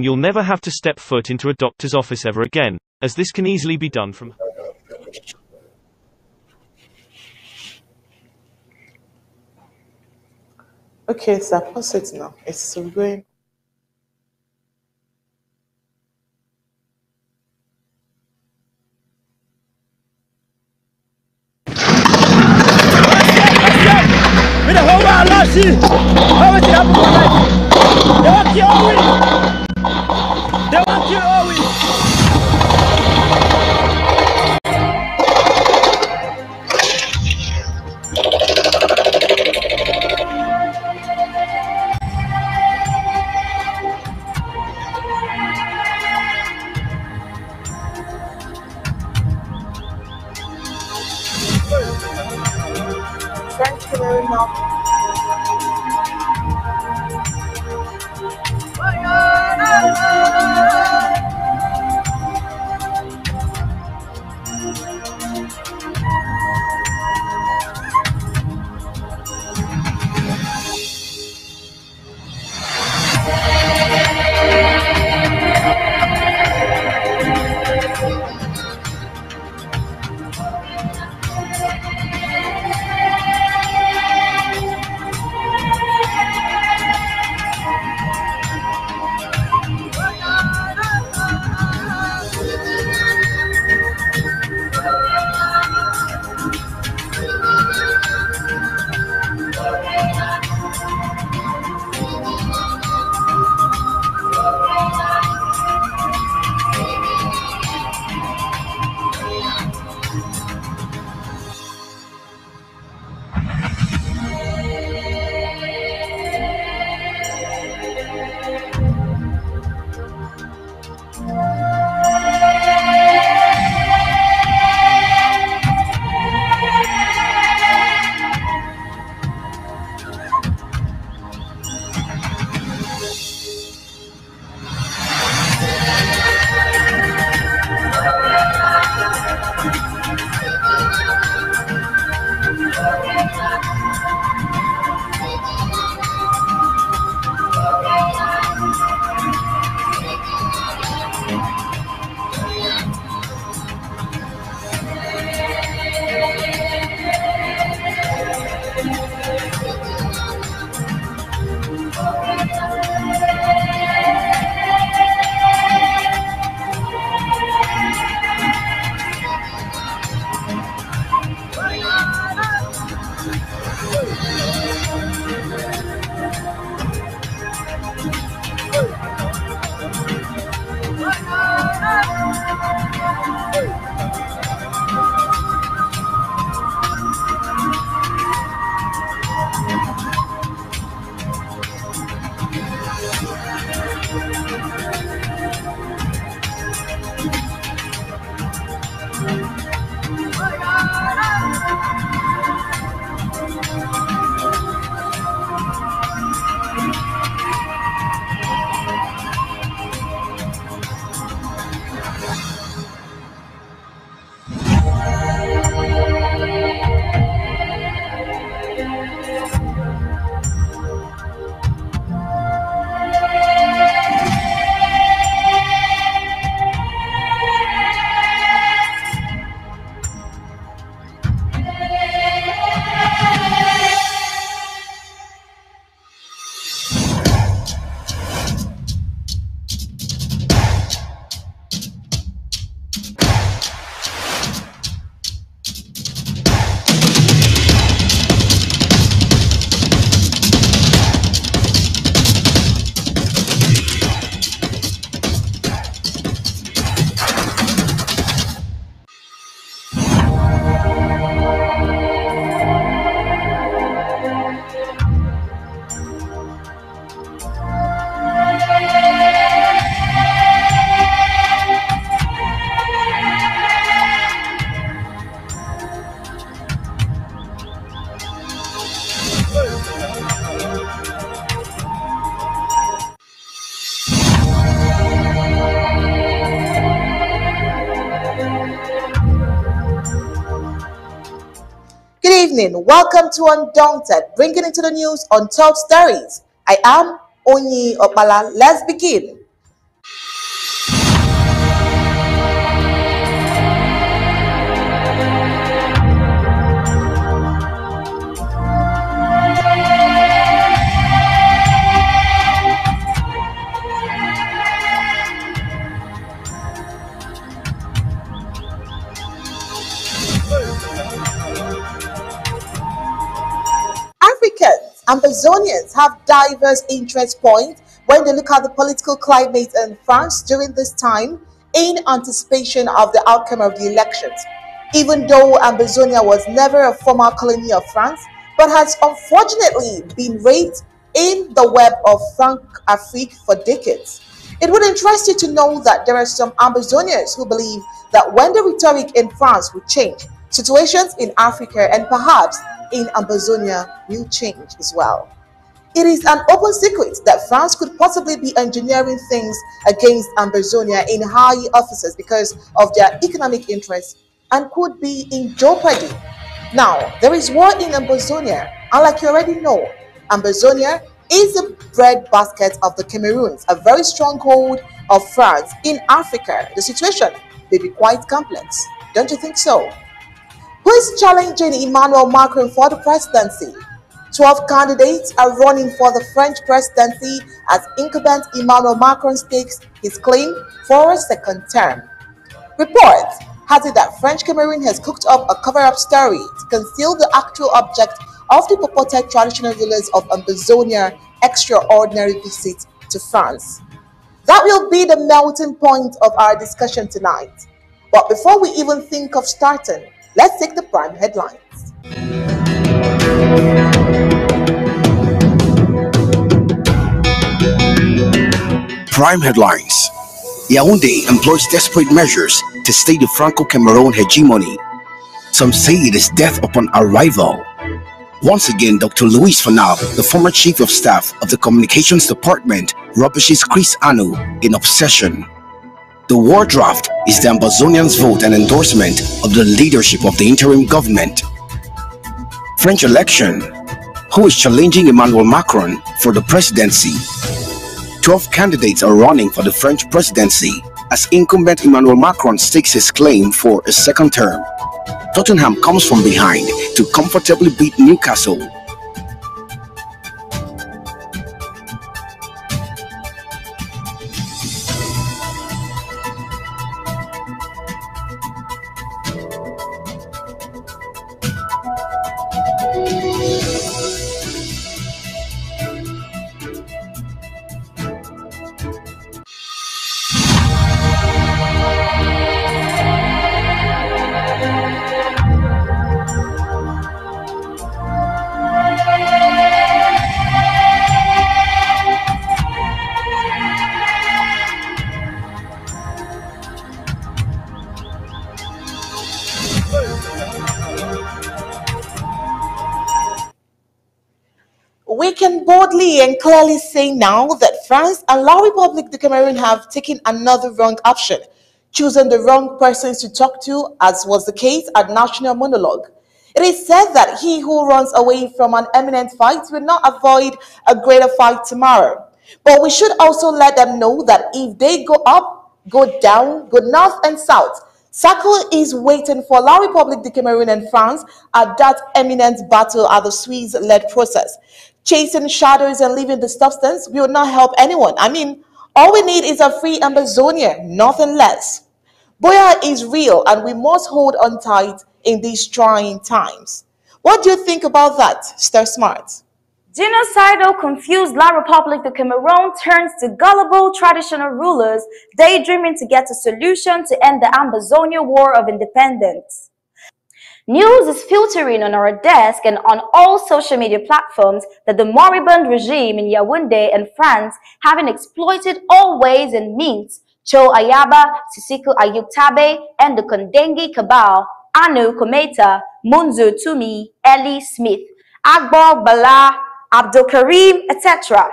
You'll never have to step foot into a doctor's office ever again, as this can easily be done from Okay, sir, pause it now. It's still going. Me the whole world lost you. How is it happen for life? They want you all win. They want you all evening. Welcome to Undaunted, bringing into the news untold stories. I am Onyee Okpala. Let's begin. Ambazonians have diverse interest points when they look at the political climate in France during this time in anticipation of the outcome of the elections. Even though Ambazonia was never a former colony of France, but has unfortunately been raped in the web of Franc Afrique for decades. It would interest you to know that there are some Ambazonians who believe that when the rhetoric in France will change, situations in Africa and perhaps in Ambazonia will change as well. It is an open secret that France could possibly be engineering things against Ambazonia in high offices because of their economic interests and could be in jeopardy. Now, there is war in Ambazonia, and like you already know, Ambazonia is the breadbasket of the Cameroons, a very stronghold of France in Africa. The situation may be quite complex. Don't you think so? Who is challenging Emmanuel Macron for the presidency? 12 candidates are running for the French presidency as incumbent Emmanuel Macron stakes his claim for a second term. Reports has it that French Cameroon has cooked up a cover-up story to conceal the actual object of the purported traditional rulers of Ambazonia extraordinary visit to France. That will be the melting point of our discussion tonight. But before we even think of starting, let's take the prime headlines. Prime headlines Yaoundé employs desperate measures to stay the Franco Cameroon hegemony. Some say it is death upon arrival. Once again, Dr. Luis Fanal, the former chief of staff of the communications department, rubbishes Chris Anu in obsession. The war draft is the Ambazonians' vote and endorsement of the leadership of the interim government. French election. Who is challenging Emmanuel Macron for the presidency? 12 candidates are running for the French presidency as incumbent Emmanuel Macron stakes his claim for a second term. Tottenham comes from behind to comfortably beat Newcastle. And clearly say now that France and La République de Cameroon have taken another wrong option, choosing the wrong persons to talk to, as was the case at National Monologue. It is said that he who runs away from an imminent fight will not avoid a greater fight tomorrow. But we should also let them know that if they go up, go down, go north and south, Sako is waiting for La République de Cameroon and France at that eminent battle at the Swiss-led process. Chasing shadows and leaving the substance will not help anyone. I mean, all we need is a free Ambazonia, nothing less. Boya is real and we must hold on tight in these trying times. What do you think about that, Star Smart? Genocidal, confused La Republic de Cameroon turns to gullible traditional rulers daydreaming to get a solution to end the Ambazonia War of Independence. News is filtering on our desk and on all social media platforms that the moribund regime in Yaoundé and France having exploited all ways and means Cho Ayaba, Sisiku Ayuk Tabe, and the Kondengui cabal, Anu Kometa, Munzu Tumi, Ellie Smith, Akbar Bala, Abdul Karim, etc.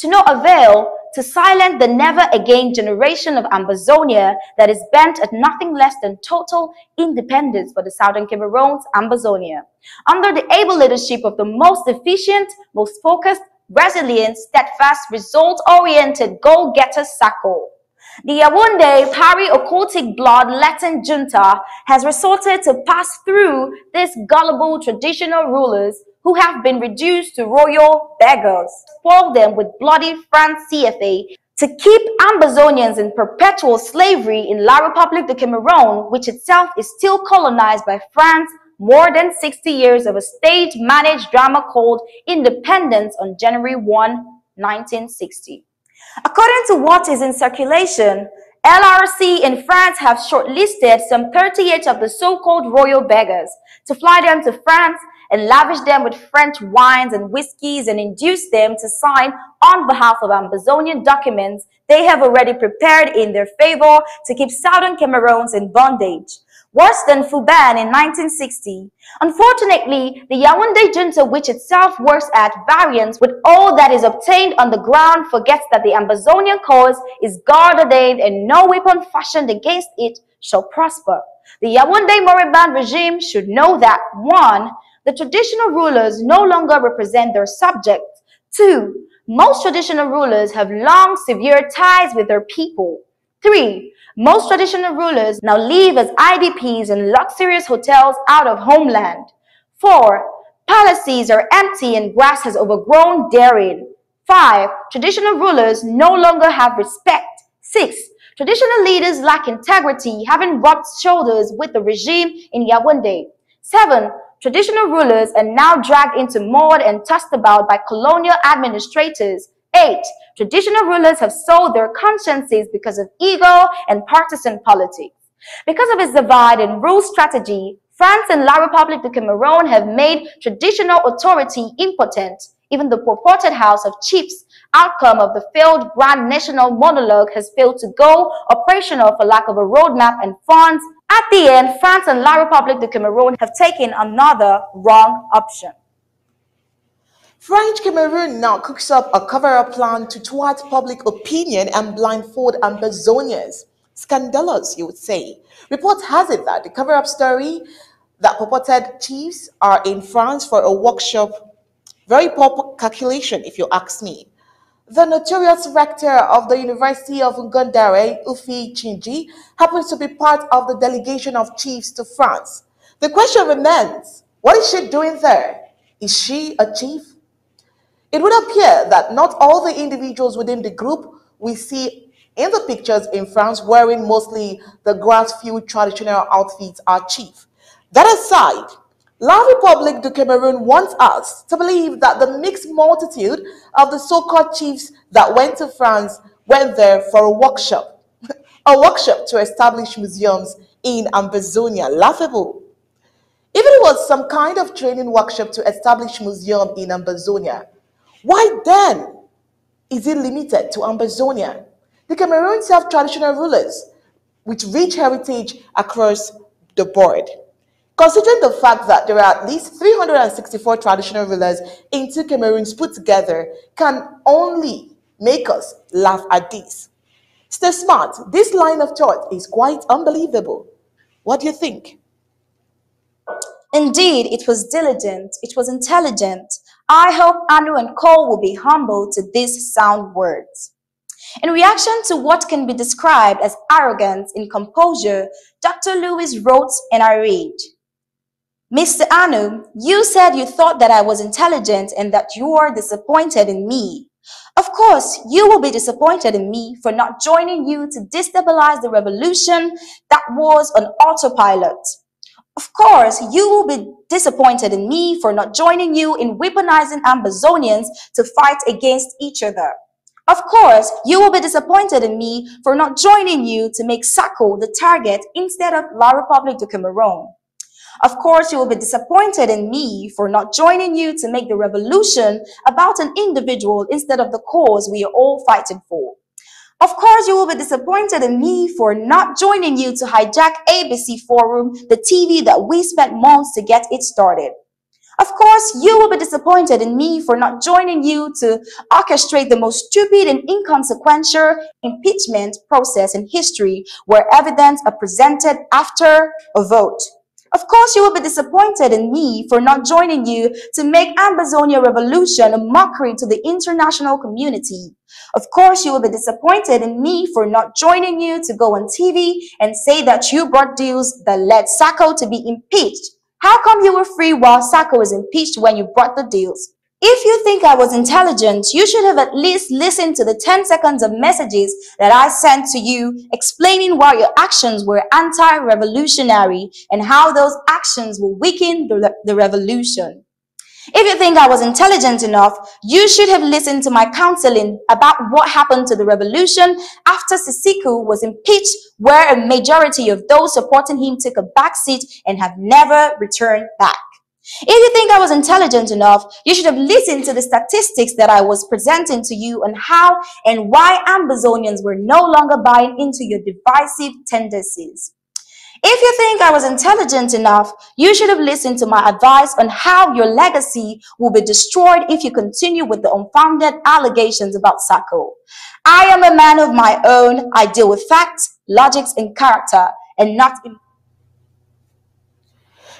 To no avail, to silence the never-again generation of Ambazonia that is bent at nothing less than total independence for the Southern Cameroon's Ambazonia. Under the able leadership of the most efficient, most focused, resilient, steadfast, result-oriented goal-getter Sako. The Yaoundé Paris-occultic blood-letting junta has resorted to pass through these gullible traditional rulers who have been reduced to royal beggars, spoil them with bloody franc CFA to keep Ambazonians in perpetual slavery in La République de Cameroon, which itself is still colonized by France, more than 60 years of a state-managed drama called Independence on January 1, 1960. According to what is in circulation, LRC in France have shortlisted some 38 of the so-called royal beggars to fly them to France and lavish them with French wines and whiskies and induce them to sign on behalf of Ambazonian documents they have already prepared in their favor to keep Southern Cameroons in bondage worse than Fuban in 1960. Unfortunately, the Yaoundé junta, which itself works at variance with all that is obtained on the ground, forgets that the Ambazonian cause is God ordained and no weapon fashioned against it shall prosper. The Yaoundé Moriband regime should know that 1. The traditional rulers no longer represent their subjects. 2. Most traditional rulers have long severe ties with their people. 3. Most traditional rulers now live as IDPs in luxurious hotels out of homeland. 4. Palaces are empty and grass has overgrown therein. 5. Traditional rulers no longer have respect. 6. Traditional leaders lack integrity, having rubbed shoulders with the regime in Yaoundé. 7. Traditional rulers are now dragged into mud and tossed about by colonial administrators. 8. Traditional rulers have sold their consciences because of ego and partisan politics. Because of its divide and rule strategy, France and La République du Cameroon have made traditional authority impotent. Even the purported House of Chiefs outcome of the failed Grand National Monologue has failed to go operational for lack of a roadmap and funds. At the end, France and La République du Cameroon have taken another wrong option. French Cameroon now cooks up a cover-up plan to thwart public opinion and blindfold Ambazonians. Scandalous, you would say. Report has it that the cover-up story that purported chiefs are in France for a workshop. Very poor calculation, if you ask me. The notorious rector of the University of Ngaoundéré, Uphie Chinje, happens to be part of the delegation of chiefs to France. The question remains, what is she doing there? Is she a chief? It would appear that not all the individuals within the group we see in the pictures in France wearing mostly the grass-fueled traditional outfits are chief. That aside, La République du Cameroon wants us to believe that the mixed multitude of the so-called chiefs that went to France went there for a workshop. a workshop to establish museums in Ambazonia. Laughable. If it was some kind of training workshop to establish museum in Ambazonia, why then is it limited to Ambazonia? The Cameroons have traditional rulers with rich heritage across the board. Considering the fact that there are at least 364 traditional rulers in two Cameroons put together can only make us laugh at this. Star Smart. This line of thought is quite unbelievable. What do you think? Indeed, it was diligent, it was intelligent. I hope Anu and Cole will be humble to these sound words. In reaction to what can be described as arrogance in composure, Dr. Lewis wrote and I read, Mr. Anu, you said you thought that I was intelligent and that you are disappointed in me. Of course, you will be disappointed in me for not joining you to destabilize the revolution that was on autopilot. Of course, you will be disappointed in me for not joining you in weaponizing Ambazonians to fight against each other. Of course, you will be disappointed in me for not joining you to make Sako the target instead of La République du Cameroon. Of course, you will be disappointed in me for not joining you to make the revolution about an individual instead of the cause we are all fighting for. Of course, you will be disappointed in me for not joining you to hijack ABC Forum, the TV that we spent months to get it started. Of course, you will be disappointed in me for not joining you to orchestrate the most stupid and inconsequential impeachment process in history where evidence are presented after a vote. Of course, you will be disappointed in me for not joining you to make Ambazonia Revolution a mockery to the international community. Of course, you will be disappointed in me for not joining you to go on TV and say that you brought deals that led Sako to be impeached. How come you were free while Sako was impeached when you brought the deals? If you think I was intelligent, you should have at least listened to the 10 seconds of messages that I sent to you explaining why your actions were anti-revolutionary and how those actions will weaken the, the revolution. If you think I was intelligent enough, you should have listened to my counseling about what happened to the revolution after Sisiku was impeached, where a majority of those supporting him took a backseat and have never returned back. If you think I was intelligent enough, you should have listened to the statistics that I was presenting to you on how and why Ambazonians were no longer buying into your divisive tendencies. If you think I was intelligent enough, you should have listened to my advice on how your legacy will be destroyed if you continue with the unfounded allegations about Sako. I am a man of my own. I deal with facts, logics, and character, and not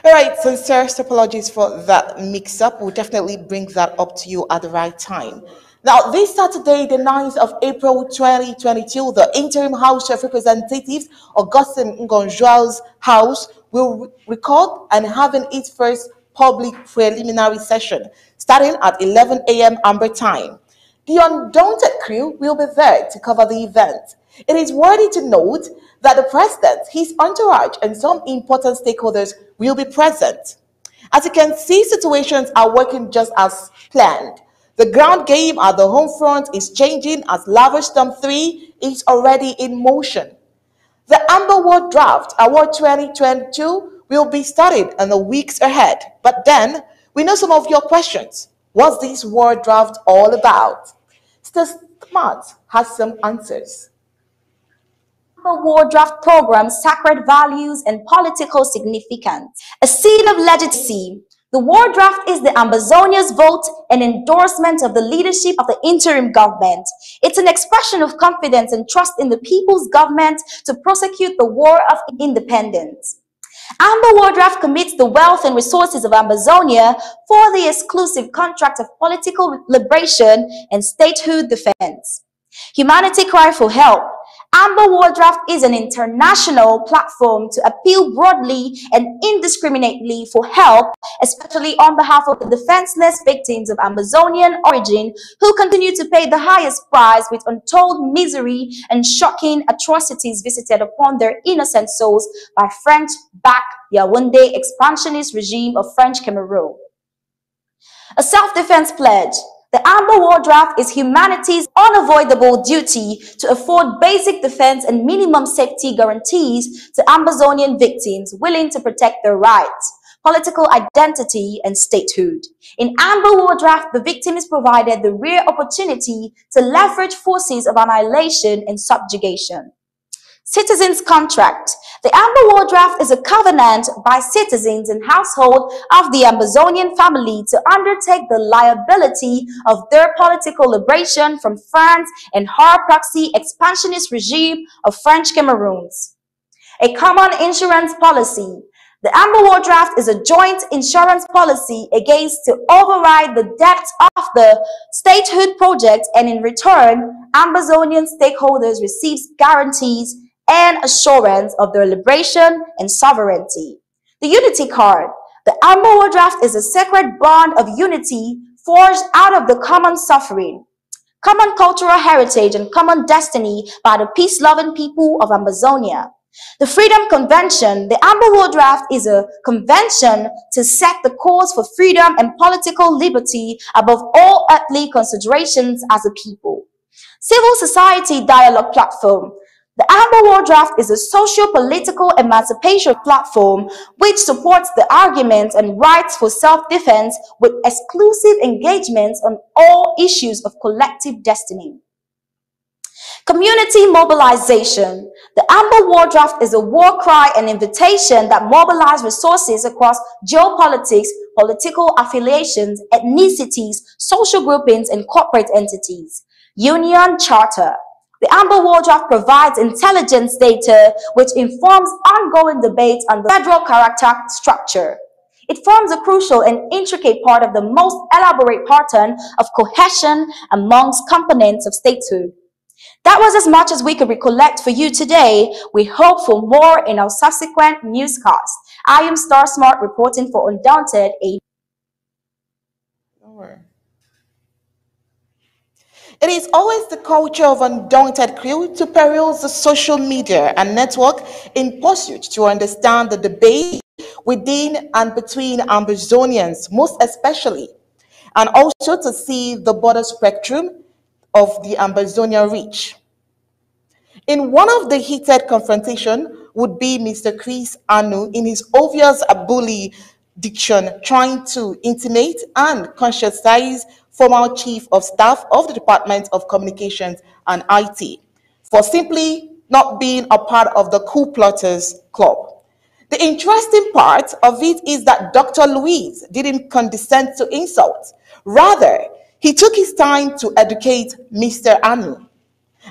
all right, sincerest apologies for that mix up. We'll definitely bring that up to you at the right time. Now, this Saturday, the 9th of April 2022, the Interim House of Representatives, Augustine Ngonjoao's house, will record and having its first public preliminary session starting at 11 a.m. Amba time. The Undaunted crew will be there to cover the event. It is worthy to note that the president, his entourage, and some important stakeholders will be present. As you can see, situations are working just as planned. The ground game at the home front is changing as Lavish Storm 3 is already in motion. The Amba War Draft Award 2022 will be started in the weeks ahead. But then, we know some of your questions. What's this War Draft all about? Mr. Smart has some answers. War Draft Program, Sacred Values and Political Significance. A seed of legitimacy. The war draft is the Ambazonia's vote and endorsement of the leadership of the interim government. It's an expression of confidence and trust in the people's government to prosecute the war of independence. Amba War Draft commits the wealth and resources of Ambazonia for the exclusive contract of political liberation and statehood defense. Humanity cry for help. Amba War Draft is an international platform to appeal broadly and indiscriminately for help, especially on behalf of the defenseless victims of Ambazonian origin who continue to pay the highest price with untold misery and shocking atrocities visited upon their innocent souls by French-backed Yaoundé expansionist regime of French Cameroon. A self-defense pledge the Amba War Draft is humanity's unavoidable duty to afford basic defense and minimum safety guarantees to Ambazonian victims willing to protect their rights, political identity, and statehood. In Amba War Draft, the victim is provided the rare opportunity to leverage forces of annihilation and subjugation. Citizens Contract. The Amba War Draft is a covenant by citizens and household of the Ambazonian family to undertake the liability of their political liberation from France and her proxy expansionist regime of French Cameroons. A common insurance policy. The Amba War Draft is a joint insurance policy against to override the debts of the statehood project and in return, Ambazonian stakeholders receives guarantees and assurance of their liberation and sovereignty. The Unity Card. The Amba War Draft is a sacred bond of unity forged out of the common suffering, common cultural heritage, and common destiny by the peace-loving people of Ambazonia. The Freedom Convention, the Amba War Draft is a convention to set the course for freedom and political liberty above all earthly considerations as a people. Civil Society Dialogue Platform, the Amba War Draft is a socio-political emancipation platform which supports the arguments and rights for self-defense with exclusive engagements on all issues of collective destiny. Community mobilization. The Amba War Draft is a war cry and invitation that mobilize resources across geopolitics, political affiliations, ethnicities, social groupings, and corporate entities. Union Charter. The Amba War Draft provides intelligence data which informs ongoing debates on the federal character structure. It forms a crucial and intricate part of the most elaborate pattern of cohesion amongst components of statehood. That was as much as we could recollect for you today. We hope for more in our subsequent newscast. I am Star Smart reporting for Undaunted. A It is always the culture of undaunted crew to peruse the social media and network in pursuit to understand the debate within and between Ambazonians, most especially, and also to see the border spectrum of the Ambazonia reach. In one of the heated confrontation would be Mr. Chris Anu in his obvious bully diction trying to intimate and conscientize former chief of staff of the Department of Communications and IT for simply not being a part of the coup plotters club. The interesting part of it is that Dr. Louise didn't condescend to insult. Rather, he took his time to educate Mr. Anu.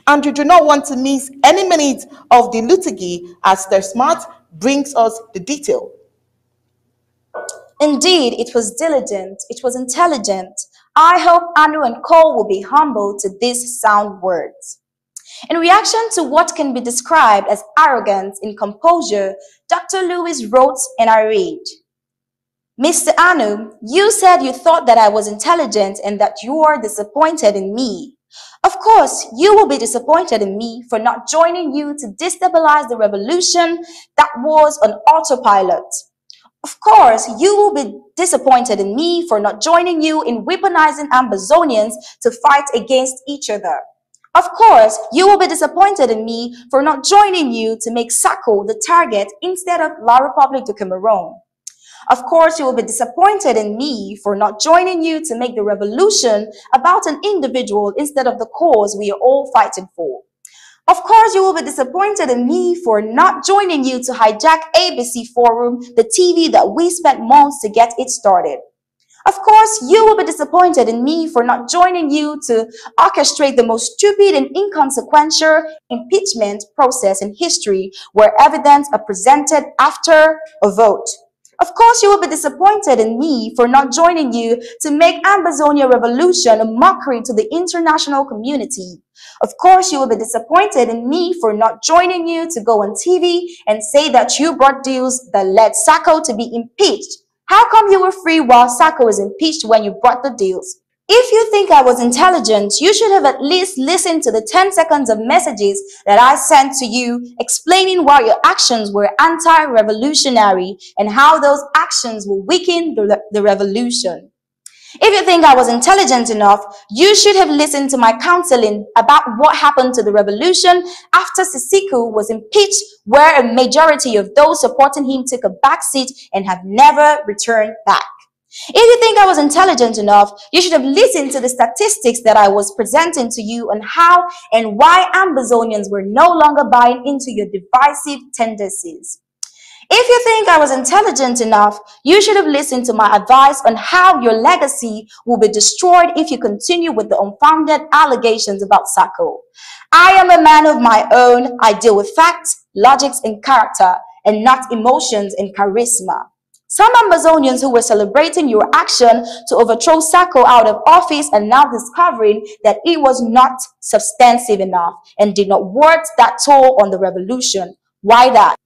And you do not want to miss any minute of the liturgy as the smart brings us the detail. Indeed, it was diligent, it was intelligent. I hope Anu and Cole will be humble to these sound words. In reaction to what can be described as arrogance in composure, Dr. Lewis wrote in our read, Mr. Anu, you said you thought that I was intelligent and that you are disappointed in me. Of course, you will be disappointed in me for not joining you to destabilize the revolution that was on autopilot. Of course, you will be disappointed in me for not joining you in weaponizing Ambazonians to fight against each other. Of course, you will be disappointed in me for not joining you to make Sako the target instead of La Republique du Cameroon. Of course, you will be disappointed in me for not joining you to make the revolution about an individual instead of the cause we are all fighting for. Of course, you will be disappointed in me for not joining you to hijack ABC Forum, the TV that we spent months to get it started. Of course, you will be disappointed in me for not joining you to orchestrate the most stupid and inconsequential impeachment process in history where evidence are presented after a vote. Of course, you will be disappointed in me for not joining you to make Ambazonia revolution a mockery to the international community. Of course, you will be disappointed in me for not joining you to go on TV and say that you brought deals that led Sako to be impeached. How come you were free while Sako was impeached when you brought the deals? If you think I was intelligent, you should have at least listened to the 10 seconds of messages that I sent to you explaining why your actions were anti-revolutionary and how those actions will weaken the, the revolution. If you think I was intelligent enough, you should have listened to my counseling about what happened to the revolution after Sisiku was impeached, where a majority of those supporting him took a backseat and have never returned back. If you think I was intelligent enough, you should have listened to the statistics that I was presenting to you on how and why Ambazonians were no longer buying into your divisive tendencies. If you think I was intelligent enough, you should have listened to my advice on how your legacy will be destroyed if you continue with the unfounded allegations about Sako. I am a man of my own. I deal with facts, logics, and character, and not emotions and charisma. Some Ambazonians who were celebrating your action to overthrow Sako out of office are now discovering that it was not substantive enough and did not work that toll on the revolution. Why that?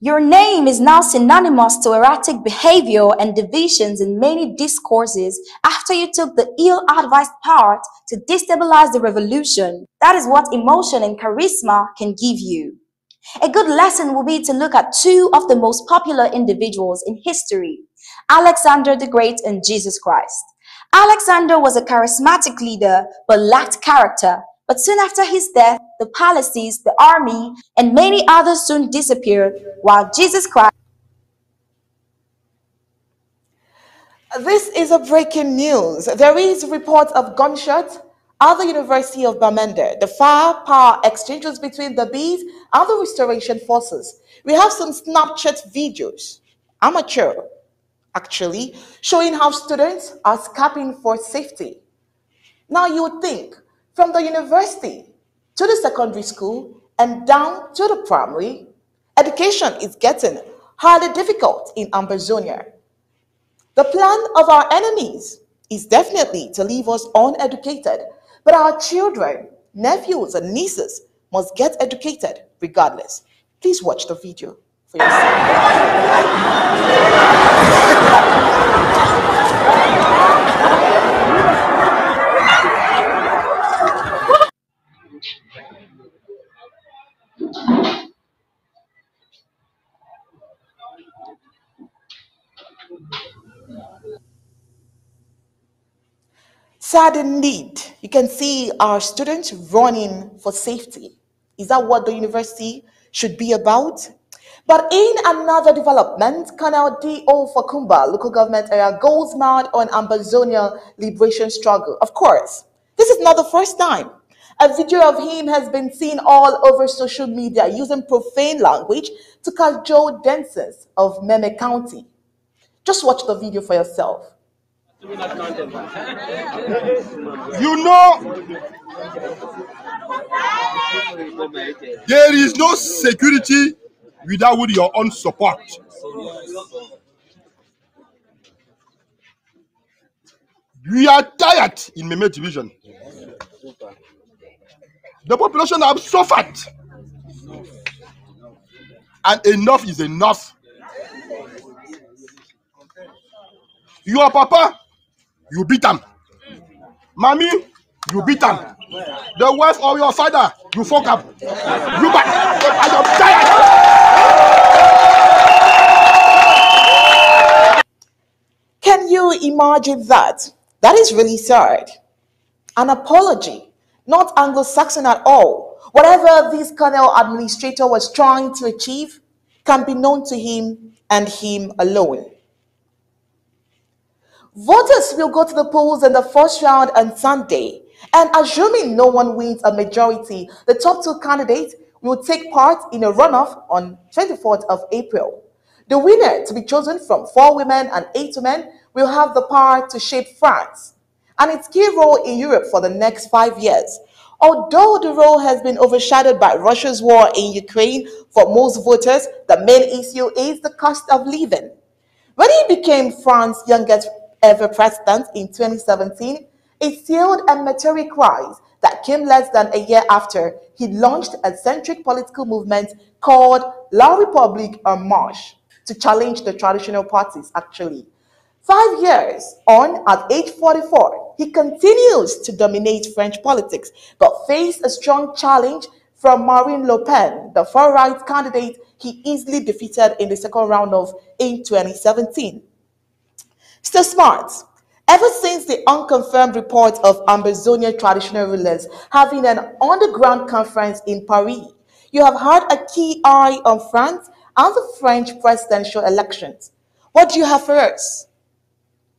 Your name is now synonymous to erratic behavior and divisions in many discourses after you took the ill-advised part to destabilize the revolution. That is what emotion and charisma can give you. A good lesson will be to look at two of the most popular individuals in history, Alexander the Great and Jesus Christ. Alexander was a charismatic leader but lacked character. But soon after his death, the palaces, the army, and many others soon disappeared, while Jesus Christ This is a breaking news. There is reports of gunshots at the University of Bamenda, the fire power exchanges between the bees and the restoration forces. We have some Snapchat videos, amateur actually, showing how students are scrapping for safety. Now you would think from the university to the secondary school and down to the primary, education is getting highly difficult in Ambazonia. The plan of our enemies is definitely to leave us uneducated but our children, nephews, and nieces must get educated regardless. Please watch the video for yourself. Sudden need. You can see our students running for safety. Is that what the university should be about? But in another development, Colonel D.O. Fakumba, local government area, goes mad on Ambazonia liberation struggle. Of course, this is not the first time. A video of him has been seen all over social media using profane language to cajole dancers of Meme County. Just watch the video for yourself. You know, there is no security without your own support. We are tired in Meme division. The population have suffered. And enough is enough. Your papa, you beat him. Mommy, you beat him. The wife of your father, you fuck up. You back. I am tired. Can you imagine that? That is really sad. An apology, not Anglo-Saxon at all. Whatever this colonel administrator was trying to achieve can be known to him and him alone. Voters will go to the polls in the first round on Sunday, and assuming no one wins a majority, the top two candidates will take part in a runoff on 24th of April. The winner to be chosen from four women and eight men will have the power to shape France and its key role in Europe for the next five years. Although the role has been overshadowed by Russia's war in Ukraine, for most voters, the main issue is the cost of living. When he became France's youngest ever president in 2017, it sealed a meteoric rise that came less than a year after he launched a centric political movement called La République en Marche to challenge the traditional parties, actually. Five years on, at age 44, he continues to dominate French politics, but faced a strong challenge from Marine Le Pen, the far-right candidate he easily defeated in the second round of in 2017. Star Smart. Ever since the unconfirmed report of Ambazonia traditional rulers having an underground conference in Paris, you have had a key eye on France and the French presidential elections. What do you have for us?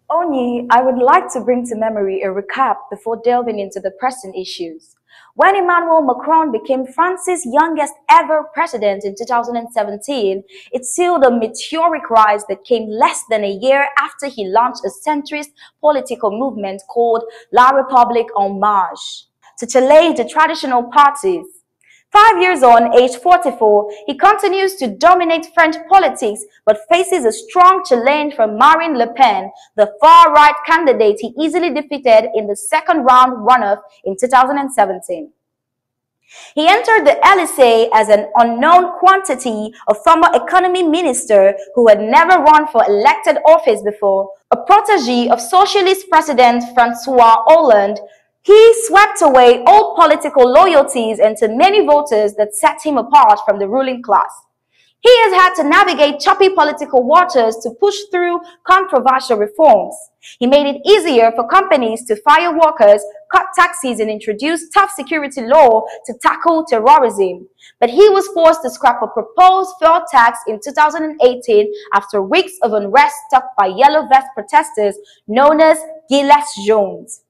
Onyee, I would like to bring to memory a recap before delving into the pressing issues. When Emmanuel Macron became France's youngest ever president in 2017, it sealed a meteoric rise that came less than a year after he launched a centrist political movement called La République en Marche to challenge the traditional parties. Five years on, age 44, he continues to dominate French politics but faces a strong challenge from Marine Le Pen, the far-right candidate he easily defeated in the second round runoff in 2017. He entered the Elysee as an unknown quantity, a former economy minister who had never run for elected office before, a protege of socialist president Francois Hollande, he swept away all political loyalties and to many voters that set him apart from the ruling class. He has had to navigate choppy political waters to push through controversial reforms. He made it easier for companies to fire workers, cut taxes, and introduce tough security law to tackle terrorism. But he was forced to scrap a proposed fuel tax in 2018 after weeks of unrest sparked by yellow vest protesters known as Gilets jaunes.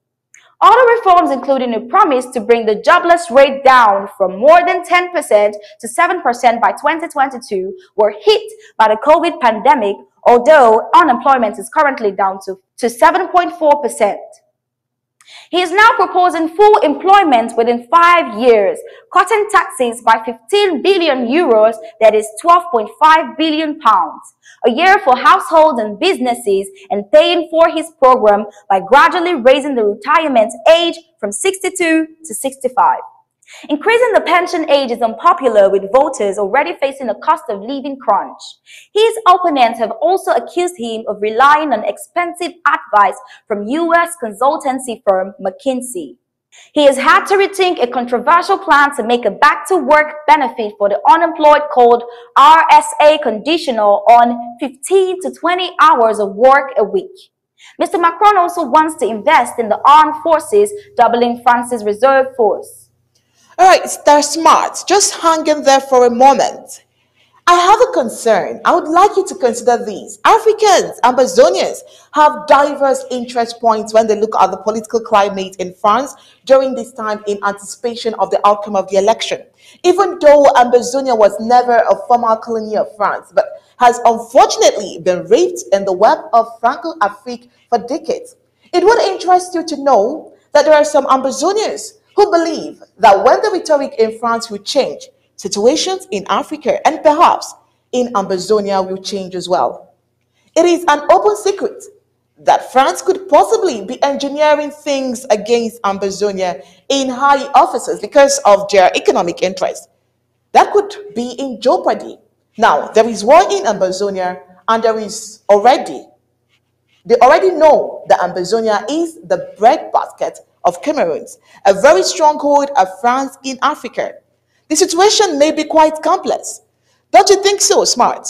Other reforms, including a promise to bring the jobless rate down from more than 10% to 7% by 2022, were hit by the COVID pandemic, although unemployment is currently down to, to 7.4%. He is now proposing full employment within five years, cutting taxes by 15 billion euros, that is 12.5 billion pounds, a year for households and businesses, and paying for his program by gradually raising the retirement age from 62 to 65. Increasing the pension age is unpopular with voters already facing a cost of living crunch. His opponents have also accused him of relying on expensive advice from U.S. consultancy firm McKinsey. He has had to rethink a controversial plan to make a back-to-work benefit for the unemployed called RSA conditional on 15 to 20 hours of work a week. Mr. Macron also wants to invest in the armed forces, doubling France's reserve force. All right, Star Smart, just hang in there for a moment. I have a concern. I would like you to consider these. Africans, Ambazonians have diverse interest points when they look at the political climate in France during this time in anticipation of the outcome of the election. Even though Ambazonia was never a former colony of France, but has unfortunately been raped in the web of Françafrique for decades. It would interest you to know that there are some Ambazonians who believe that when the rhetoric in France will change, situations in Africa and perhaps in Ambazonia will change as well. It is an open secret that France could possibly be engineering things against Ambazonia in high offices because of their economic interests. That could be in jeopardy. Now, there is war in Ambazonia and there is already, they already know that Ambazonia is the breadbasket of Cameroons, a very stronghold of France in Africa. The situation may be quite complex. Don't you think so, Smart?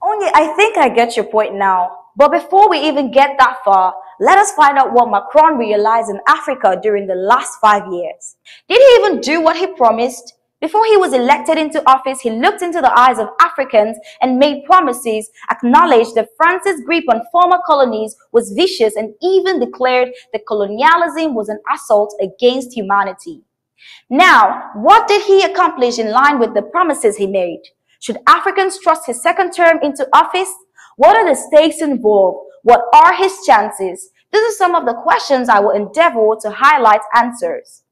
Only I think I get your point now. But before we even get that far, let us find out what Macron realized in Africa during the last five years. Did he even do what he promised? Before he was elected into office, he looked into the eyes of Africans and made promises, acknowledged that France's grip on former colonies was vicious and even declared that colonialism was an assault against humanity. Now, what did he accomplish in line with the promises he made? Should Africans trust his second term into office? What are the stakes involved? What are his chances? These are some of the questions I will endeavor to highlight answers.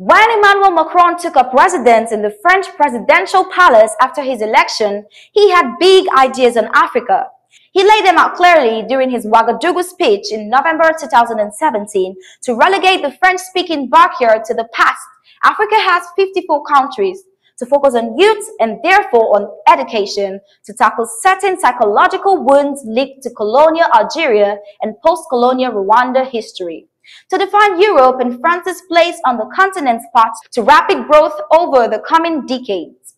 When Emmanuel Macron took up residence in the French presidential palace after his election, he had big ideas on Africa. He laid them out clearly during his Ouagadougou speech in November 2017 to relegate the French-speaking backyard to the past Africa has 54 countries to focus on youth and therefore on education to tackle certain psychological wounds linked to colonial Algeria and post-colonial Rwanda history. To define Europe and France's place on the continent's path to rapid growth over the coming decades.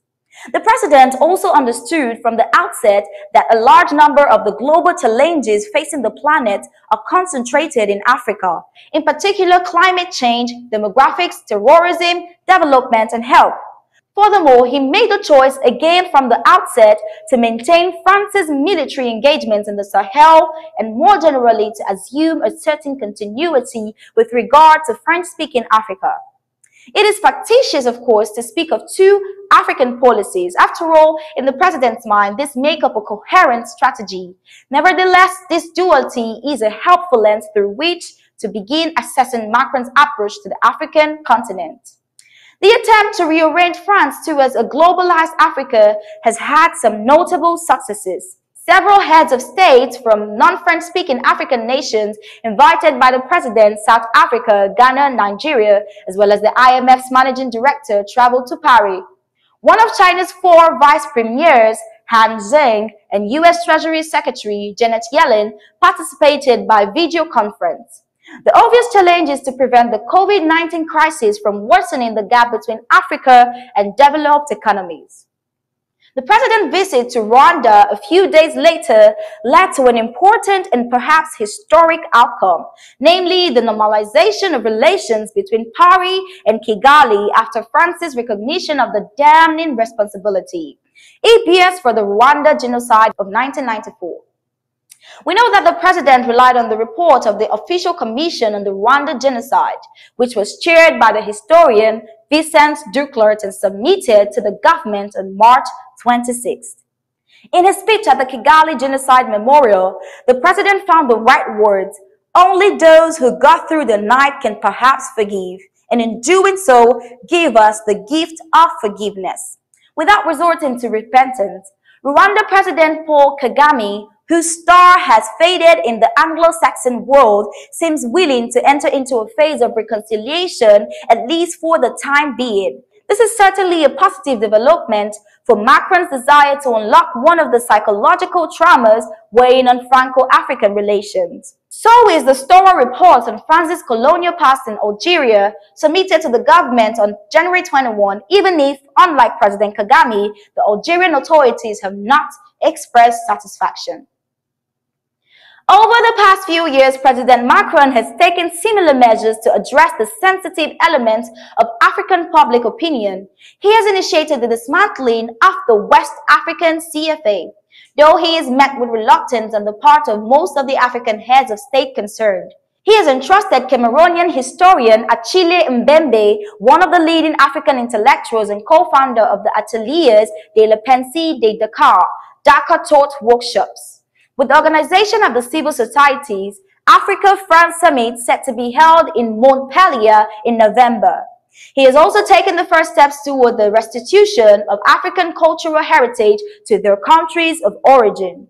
The president also understood from the outset that a large number of the global challenges facing the planet are concentrated in Africa, in particular climate change, demographics, terrorism, development, and health. Furthermore, he made the choice again from the outset to maintain France's military engagements in the Sahel and more generally to assume a certain continuity with regard to French-speaking Africa. It is factitious, of course, to speak of two African policies. After all, in the president's mind, this make up a coherent strategy. Nevertheless, this duality is a helpful lens through which to begin assessing Macron's approach to the African continent. The attempt to rearrange France towards a globalized Africa has had some notable successes. Several heads of state from non-French speaking African nations invited by the president, South Africa, Ghana, Nigeria, as well as the IMF's managing director traveled to Paris. One of China's four vice premiers, Han Zheng, and U.S. Treasury Secretary Janet Yellen participated by video conference. The obvious challenge is to prevent the COVID-19 crisis from worsening the gap between Africa and developed economies. The president's visit to Rwanda a few days later led to an important and perhaps historic outcome, namely the normalization of relations between Paris and Kigali after France's recognition of the damning responsibility. EPS for the Rwanda genocide of 1994. We know that the president relied on the report of the Official Commission on the Rwanda Genocide, which was chaired by the historian Vincent Duclert and submitted to the government on March 26th. In his speech at the Kigali Genocide Memorial, the president found the right words, only those who got through the night can perhaps forgive, and in doing so, give us the gift of forgiveness. Without resorting to repentance, Rwanda President Paul Kagame whose star has faded in the Anglo-Saxon world, seems willing to enter into a phase of reconciliation, at least for the time being. This is certainly a positive development for Macron's desire to unlock one of the psychological traumas weighing on Franco-African relations. So is the Stora report on France's colonial past in Algeria submitted to the government on January 21, even if, unlike President Kagame, the Algerian authorities have not expressed satisfaction. Over the past few years, President Macron has taken similar measures to address the sensitive elements of African public opinion. He has initiated the dismantling of the West African CFA, though he is met with reluctance on the part of most of the African heads of state concerned. He has entrusted Cameroonian historian Achille Mbembe, one of the leading African intellectuals and co-founder of the Ateliers de la Pensée de Dakar, Dakar Thought Workshops. With the organization of the civil societies, Africa-France Summit set to be held in Montpellier in November. He has also taken the first steps toward the restitution of African cultural heritage to their countries of origin.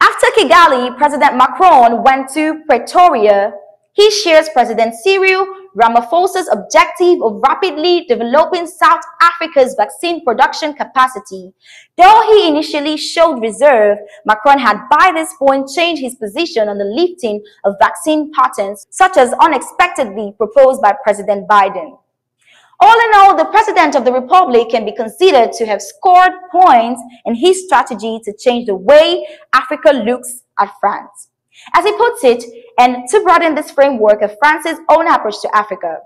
After Kigali, President Macron went to Pretoria. He shares President Cyril Ramaphosa's objective of rapidly developing South Africa's vaccine production capacity. Though he initially showed reserve, Macron had by this point changed his position on the lifting of vaccine patents, such as unexpectedly proposed by President Biden. All in all, the President of the Republic can be considered to have scored points in his strategy to change the way Africa looks at France. As he puts it, and to broaden this framework of France's own approach to Africa.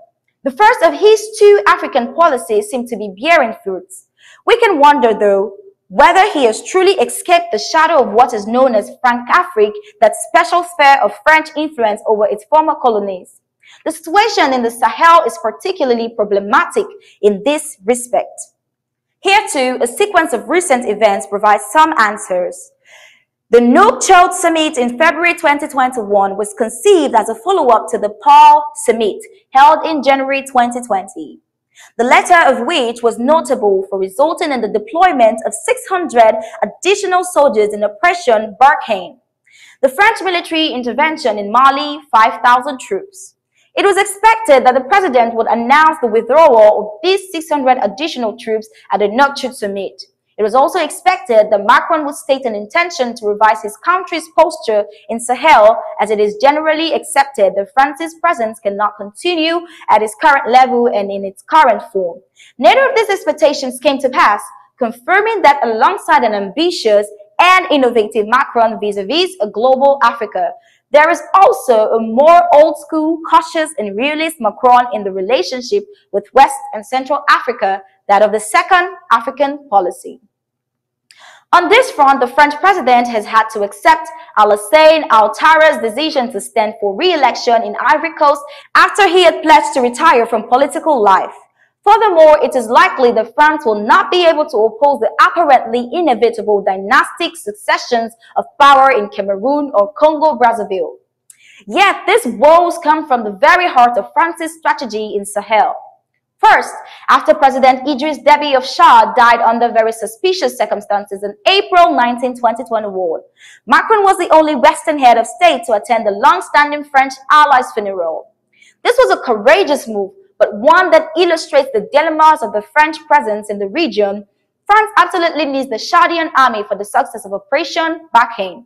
The first of his two African policies seem to be bearing fruits. We can wonder, though, whether he has truly escaped the shadow of what is known as Françafrique, that special sphere of French influence over its former colonies. The situation in the Sahel is particularly problematic in this respect. Here too, a sequence of recent events provides some answers. The Nouakchott Summit in February 2021 was conceived as a follow-up to the Pau Summit held in January 2020. The latter of which was notable for resulting in the deployment of 600 additional soldiers in Operation Barkhane. The French military intervention in Mali, 5,000 troops. It was expected that the president would announce the withdrawal of these 600 additional troops at the Nouakchott summit. It was also expected that Macron would state an intention to revise his country's posture in Sahel as it is generally accepted that France's presence cannot continue at its current level and in its current form. Neither of these expectations came to pass, confirming that alongside an ambitious and innovative Macron vis-a-vis -vis a global Africa, there is also a more old school, cautious, and realist Macron in the relationship with West and Central Africa, that of the second African policy. On this front, the French president has had to accept Alassane Ouattara's decision to stand for re-election in Ivory Coast after he had pledged to retire from political life. Furthermore, it is likely that France will not be able to oppose the apparently inevitable dynastic successions of power in Cameroon or Congo-Brazzaville. Yet, these woes come from the very heart of France's strategy in Sahel. First, after President Idris Deby of Chad died under very suspicious circumstances in April 19, 2021, Macron was the only Western head of state to attend the long-standing French allies' funeral. This was a courageous move but one that illustrates the dilemmas of the French presence in the region, France absolutely needs the Chadian army for the success of Operation Barkhane.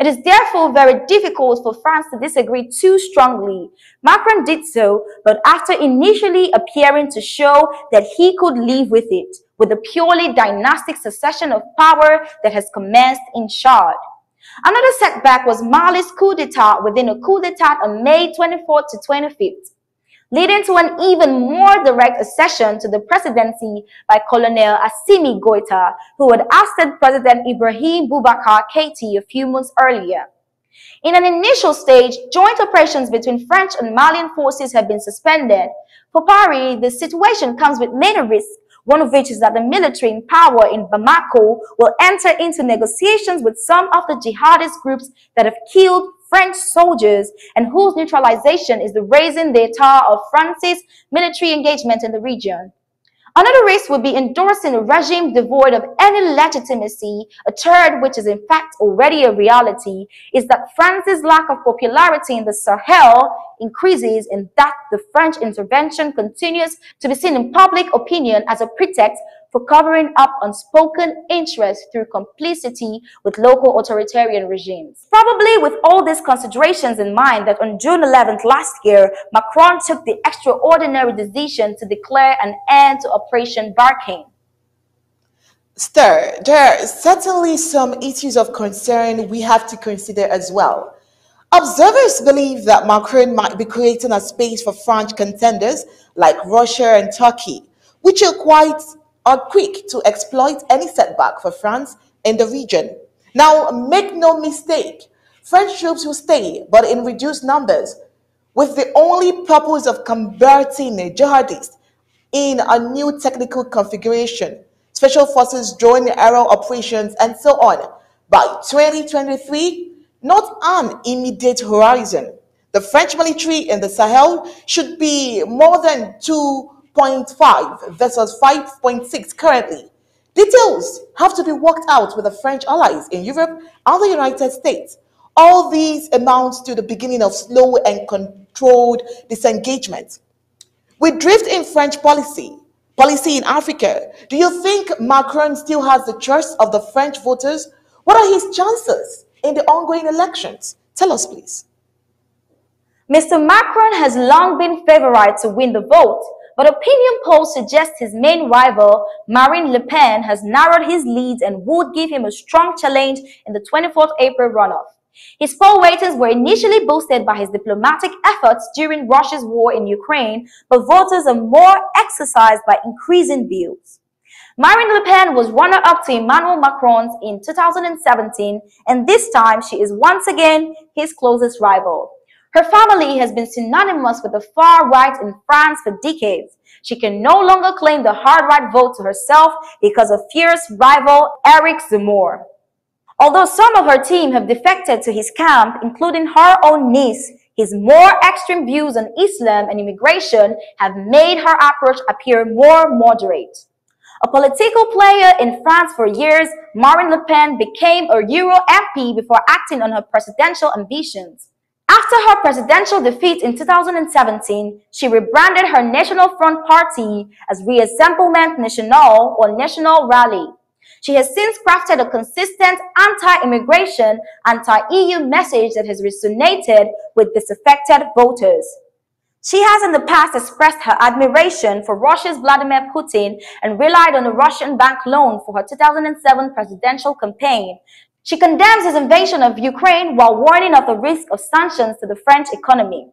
It is therefore very difficult for France to disagree too strongly. Macron did so, but after initially appearing to show that he could live with it, with the purely dynastic succession of power that has commenced in Chad. Another setback was Mali's coup d'etat within a coup d'etat on May 24th to 25th leading to an even more direct accession to the presidency by Colonel Assimi Goita, who had ousted President Ibrahim Boubacar Keïta a few months earlier. In an initial stage, joint operations between French and Malian forces had been suspended. For Paris, the situation comes with many risks, one of which is that the military in power in Bamako will enter into negotiations with some of the jihadist groups that have killed French soldiers and whose neutralization is the raison d'etat of France's military engagement in the region. Another risk would be endorsing a regime devoid of any legitimacy. A third, which is in fact already a reality, is that France's lack of popularity in the Sahel increases and that the French intervention continues to be seen in public opinion as a pretext for covering up unspoken interests through complicity with local authoritarian regimes. Probably with all these considerations in mind that on June 11th last year, Macron took the extraordinary decision to declare an end to Operation Barkhane. Stir, there are certainly some issues of concern we have to consider as well. Observers believe that Macron might be creating a space for French contenders like Russia and Turkey, which are quite are quick to exploit any setback for France in the region. Now, make no mistake, French troops will stay, but in reduced numbers, with the only purpose of converting jihadists in a new technical configuration, special forces join aerial operations, and so on. By 2023, not an immediate horizon. The French military in the Sahel should be more than 2.5 versus 5.6 currently. Details have to be worked out with the French allies in Europe and the United States. All these amounts to the beginning of slow and controlled disengagement. We drift in French policy, policy in Africa. Do you think Macron still has the trust of the French voters? What are his chances in the ongoing elections? Tell us, please. Mr. Macron has long been favored to win the vote, but opinion polls suggest his main rival, Marine Le Pen, has narrowed his lead and would give him a strong challenge in the 24th April runoff. His poll ratings were initially boosted by his diplomatic efforts during Russia's war in Ukraine, but voters are more exercised by increasing bills. Marine Le Pen was runner-up to Emmanuel Macron in 2017, and this time she is once again his closest rival. Her family has been synonymous with the far right in France for decades. She can no longer claim the hard right vote to herself because of fierce rival Eric Zemmour. Although some of her team have defected to his camp, including her own niece, his more extreme views on Islam and immigration have made her approach appear more moderate. A political player in France for years, Marine Le Pen became a Euro MP before acting on her presidential ambitions. After her presidential defeat in 2017, she rebranded her National Front Party as Rassemblement National or National Rally. She has since crafted a consistent anti-immigration, anti-EU message that has resonated with disaffected voters. She has in the past expressed her admiration for Russia's Vladimir Putin and relied on a Russian bank loan for her 2007 presidential campaign. She condemns his invasion of Ukraine while warning of the risk of sanctions to the French economy.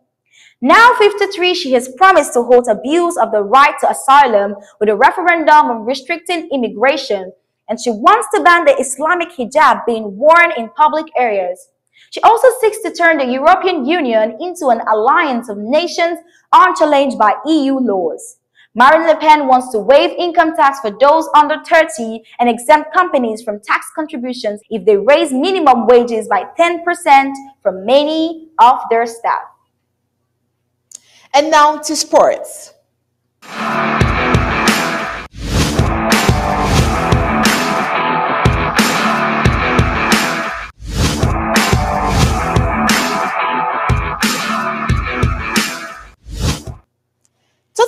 Now 53, she has promised to halt abuse of the right to asylum with a referendum on restricting immigration and she wants to ban the Islamic hijab being worn in public areas. She also seeks to turn the European Union into an alliance of nations unchallenged by EU laws. Marine Le Pen wants to waive income tax for those under 30 and exempt companies from tax contributions if they raise minimum wages by 10% from many of their staff. And now to sports.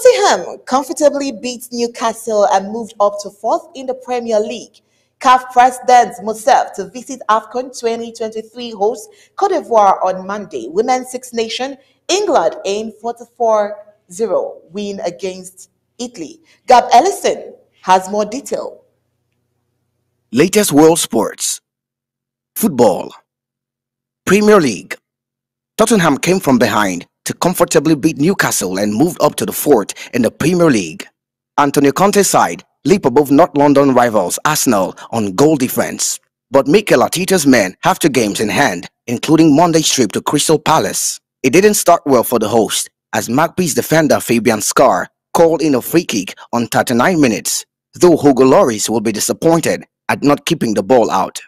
Tottenham comfortably beat Newcastle and moved up to fourth in the Premier League. CAF President Motsepe to visit AFCON 2023 host Cote d'Ivoire on Monday. Women's Six Nation, England aim 44-0 win against Italy. Gab Ellison has more detail. Latest world sports. Football. Premier League. Tottenham came from behind to comfortably beat Newcastle and moved up to the fourth in the Premier League. Antonio Conte's side leap above North London rivals Arsenal on goal difference. But Mikel Arteta's men have two games in hand, including Monday's trip to Crystal Palace. It didn't start well for the host, as Magpies defender Fabian Schär called in a free kick on 39 minutes, though Hugo Lloris will be disappointed at not keeping the ball out.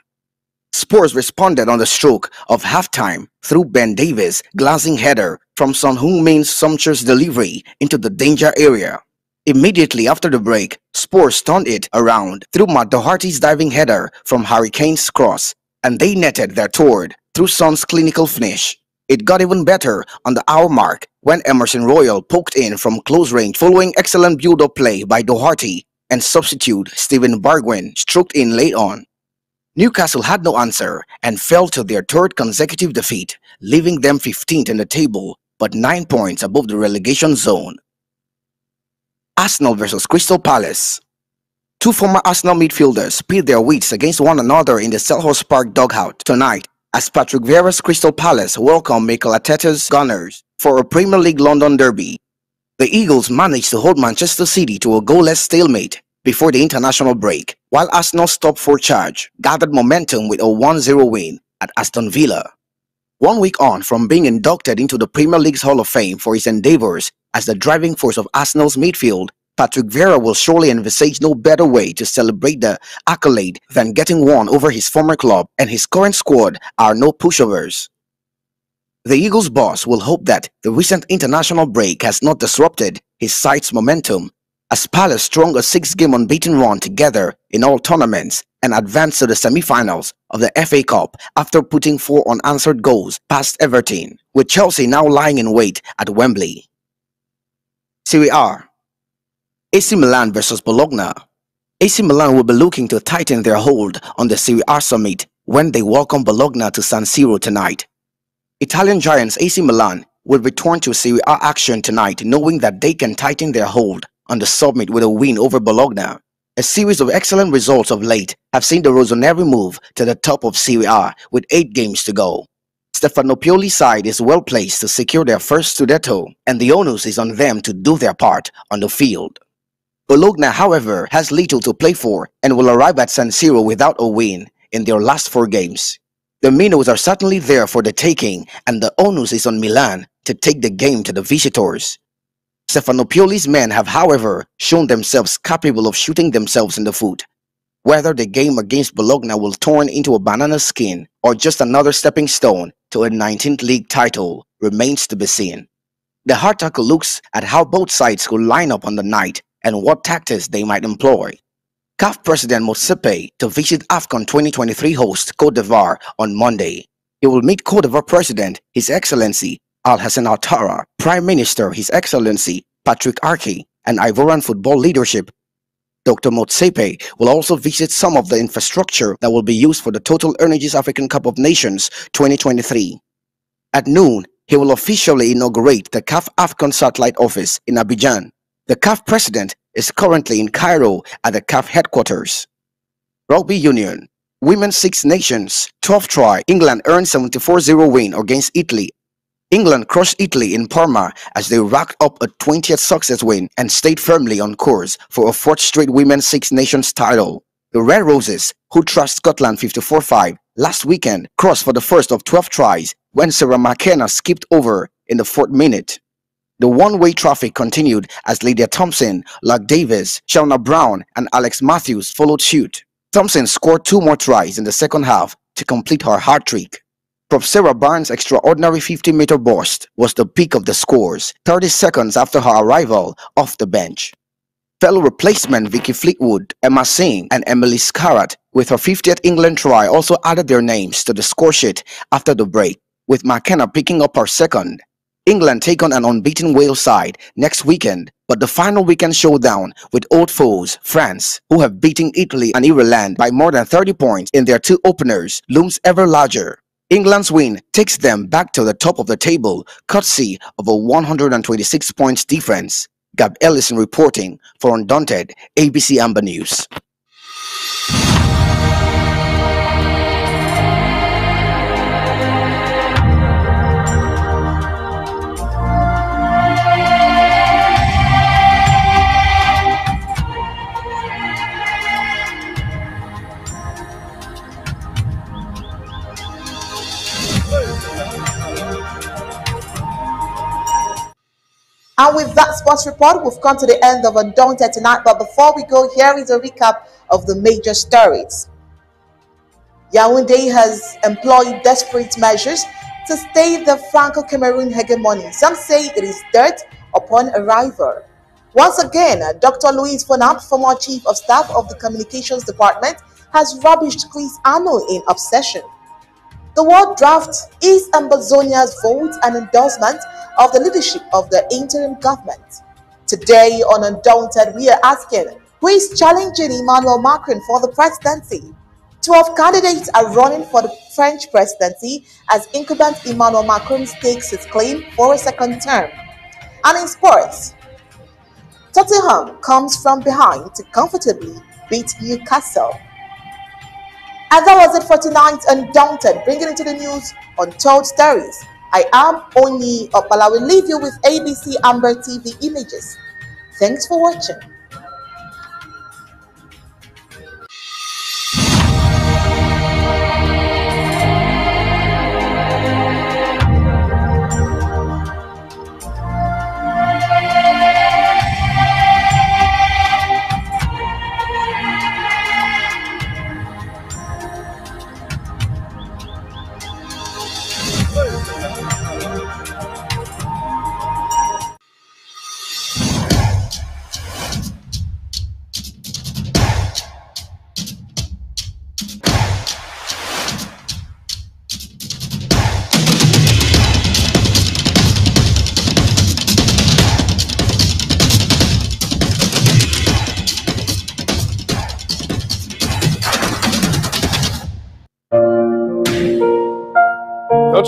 Spurs responded on the stroke of halftime through Ben Davies' glancing header from Son Heung-min's sumptuous delivery into the danger area. Immediately after the break, Spurs turned it around through Matt Doherty's diving header from Harry Kane's cross, and they netted their third through Son's clinical finish. It got even better on the hour mark when Emerson Royal poked in from close range following excellent build-up play by Doherty and substitute Steven Bergwijn stroked in late on. Newcastle had no answer and fell to their third consecutive defeat, leaving them 15th in the table but 9 points above the relegation zone. Arsenal vs Crystal Palace Two former Arsenal midfielders pit their wits against one another in the Selhurst Park dugout tonight as Patrick Vieira's Crystal Palace welcome Mikel Arteta's Gunners for a Premier League London derby. The Eagles managed to hold Manchester City to a goalless stalemate before the international break, while Arsenal's top four charge gathered momentum with a 1-0 win at Aston Villa. One week on from being inducted into the Premier League's Hall of Fame for his endeavours as the driving force of Arsenal's midfield, Patrick Vieira will surely envisage no better way to celebrate the accolade than getting one over his former club and his current squad are no pushovers. The Eagles boss will hope that the recent international break has not disrupted his side's momentum as Palace strung a six-game unbeaten run together in all tournaments and advanced to the semi-finals of the FA Cup after putting four unanswered goals past Everton, with Chelsea now lying in wait at Wembley. Serie A AC Milan versus Bologna AC Milan will be looking to tighten their hold on the Serie A summit when they welcome Bologna to San Siro tonight. Italian giants AC Milan will return to Serie A action tonight knowing that they can tighten their hold on the summit with a win over Bologna. A series of excellent results of late have seen the Rossoneri move to the top of Serie A with 8 games to go. Stefano Pioli's side is well placed to secure their first Scudetto and the onus is on them to do their part on the field. Bologna, however, has little to play for and will arrive at San Siro without a win in their last four games. The Minnows are certainly there for the taking and the onus is on Milan to take the game to the visitors. Stefano Pioli's men have, however, shown themselves capable of shooting themselves in the foot. Whether the game against Bologna will turn into a banana skin or just another stepping stone to a 19th league title remains to be seen. The hard tackle looks at how both sides could line up on the night and what tactics they might employ. CAF President Motsepe to visit AFCON 2023 host Cote d'Ivoire on Monday. He will meet Cote d'Ivoire President His Excellency Alassane Ouattara, Prime Minister His Excellency Patrick Arki, and Ivorian football leadership. Dr. Motsepe will also visit some of the infrastructure that will be used for the Total Energies African Cup of Nations 2023. At noon, he will officially inaugurate the CAF AFCON satellite office in Abidjan. The CAF president is currently in Cairo at the CAF headquarters. Rugby Union Women's Six Nations 12 try England earned 74-0 win against Italy England crushed Italy in Parma as they racked up a 20th success win and stayed firmly on course for a fourth straight Women's Six Nations title. The Red Roses, who trashed Scotland 54-5 last weekend, crossed for the first of 12 tries when Sarah McKenna skipped over in the fourth minute. The one-way traffic continued as Lydia Thompson, Lark Davies, Shaunagh Brown, and Alex Matthews followed suit. Thompson scored two more tries in the second half to complete her hat Prof. Sarah Bern's extraordinary 50-meter burst was the peak of the scores, 30 seconds after her arrival off the bench. Fellow replacement Vicky Fleetwood, Emma Sing, and Emily Scarratt with her 50th England try also added their names to the score sheet after the break, with McKenna picking up her second. England take on an unbeaten Wales side next weekend, but the final weekend showdown with old foes, France, who have beaten Italy and Ireland by more than 30 points in their two openers, looms ever larger. England's win takes them back to the top of the table, courtesy of a 126 points difference. Gab Ellison reporting for Undaunted ABC Amba News. And with that sports report, we've come to the end of Undaunted tonight. But before we go, here is a recap of the major stories. Yaoundé has employed desperate measures to stave the Franco-Cameroon hegemony. Some say it is dirt upon arrival. Once again, Dr. Louise Fonap, former chief of staff of the communications department, has rubbished Chris Ano in obsession. The War Draft is Ambazonia's vote and endorsement of the leadership of the interim government. Today on Undaunted, we are asking who is challenging Emmanuel Macron for the presidency? 12 candidates are running for the French presidency as incumbent Emmanuel Macron stakes his claim for a second term. And in sports, Tottenham comes from behind to comfortably beat Newcastle. And that was it for tonight Undaunted, bringing into the news untold stories. I am Onyee Okpala. will leave you with ABC Amba TV images. Thanks for watching.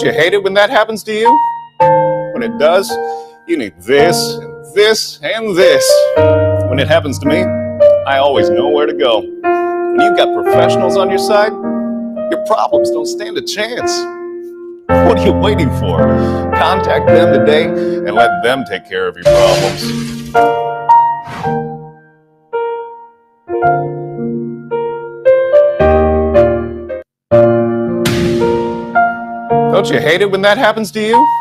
You hate it when that happens to you? When it does, you need this and this and this. When it happens to me, I always know where to go. When you've got professionals on your side, your problems don't stand a chance. What are you waiting for? Contact them today and let them take care of your problems. Don't you hate it when that happens to you?